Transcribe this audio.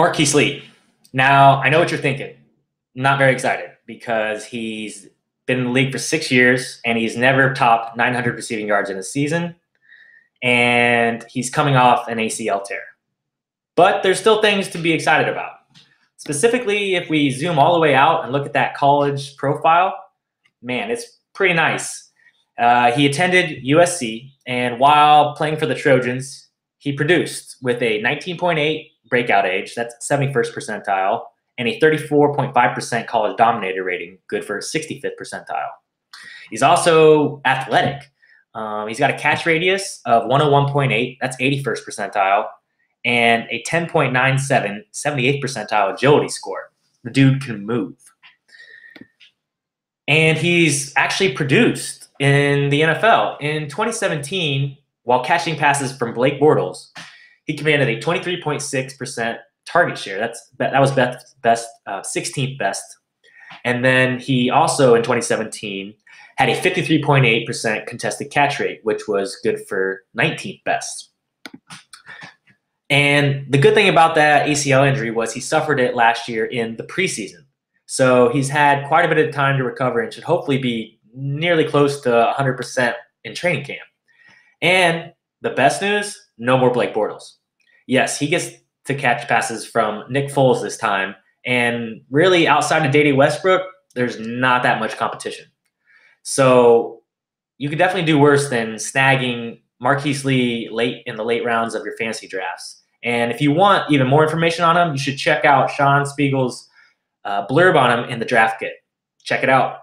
Marqise Lee. Now, I know what you're thinking. Not very excited because he's been in the league for six years and he's never topped 900 receiving yards in a season. And he's coming off an ACL tear. But there's still things to be excited about. Specifically, if we zoom all the way out and look at that college profile, man, it's pretty nice. Uh, he attended USC, and while playing for the Trojans, he produced with a 19.8 breakout age, that's 71st percentile, and a 34.5% college dominator rating, good for 65th percentile. He's also athletic. Um, he's got a catch radius of 101.8, that's 81st percentile, and a 10.97, 78th percentile agility score. The dude can move. And he's actually produced in the NFL. In 2017, while catching passes from Blake Bortles, he commanded a 23.6% target share. That's that was best best uh, 16th best. And then he also in 2017 had a 53.8% contested catch rate, which was good for 19th best. And the good thing about that ACL injury was he suffered it last year in the preseason. So he's had quite a bit of time to recover and should hopefully be nearly close to 100% in training camp. And the best news no more Blake Bortles. Yes, he gets to catch passes from Nick Foles this time. And really, outside of Dede Westbrook, there's not that much competition. So you could definitely do worse than snagging Marqise Lee late in the late rounds of your fantasy drafts. And if you want even more information on him, you should check out Sean Spiegel's uh, blurb on him in the draft kit. Check it out.